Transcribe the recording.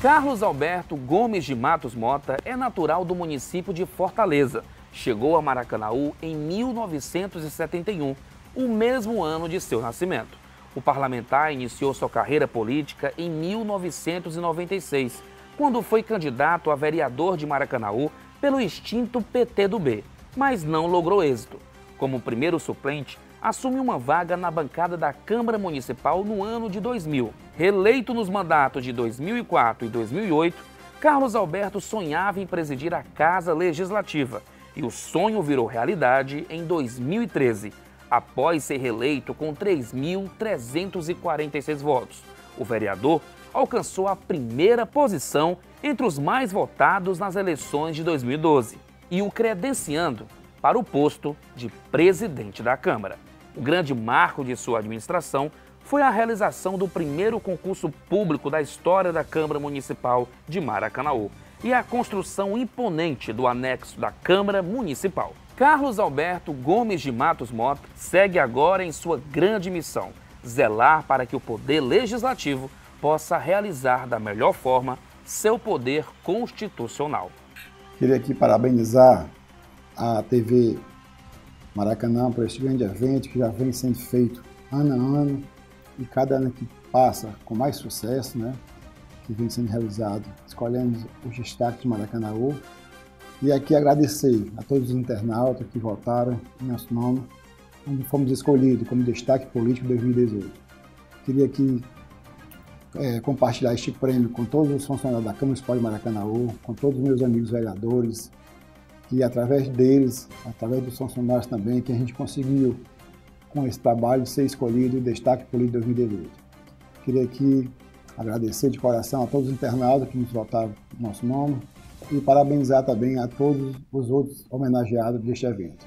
Carlos Alberto Gomes de Matos Mota é natural do município de Fortaleza. Chegou a Maracanaú em 1971, o mesmo ano de seu nascimento. O parlamentar iniciou sua carreira política em 1996, quando foi candidato a vereador de Maracanaú pelo extinto PT do B, mas não logrou êxito. Como primeiro suplente, assume uma vaga na bancada da Câmara Municipal no ano de 2000. Reeleito nos mandatos de 2004 e 2008, Carlos Alberto sonhava em presidir a Casa Legislativa e o sonho virou realidade em 2013, após ser reeleito com 3.346 votos. O vereador alcançou a primeira posição entre os mais votados nas eleições de 2012 e o credenciando para o posto de presidente da Câmara. O grande marco de sua administração foi a realização do primeiro concurso público da história da Câmara Municipal de Maracanaú e a construção imponente do anexo da Câmara Municipal. Carlos Alberto Gomes de Matos Mota segue agora em sua grande missão, zelar para que o Poder Legislativo possa realizar da melhor forma seu poder constitucional. Queria aqui parabenizar a TV Maracanã por esse grande evento que já vem sendo feito ano a ano e cada ano que passa com mais sucesso, né? Que vem sendo realizado. Escolhemos os destaques de Maracanã. E aqui agradecer a todos os internautas que votaram em nosso nome, onde fomos escolhidos como destaque político 2018. Queria aqui é, compartilhar este prêmio com todos os funcionários da Câmara Municipal de Maracanã, com todos os meus amigos vereadores, que através deles, através dos funcionários também, que a gente conseguiu, com esse trabalho, ser escolhido Destaque Político 2018. Queria aqui agradecer de coração a todos os internautas que nos votaram no nosso nome e parabenizar também a todos os outros homenageados deste evento.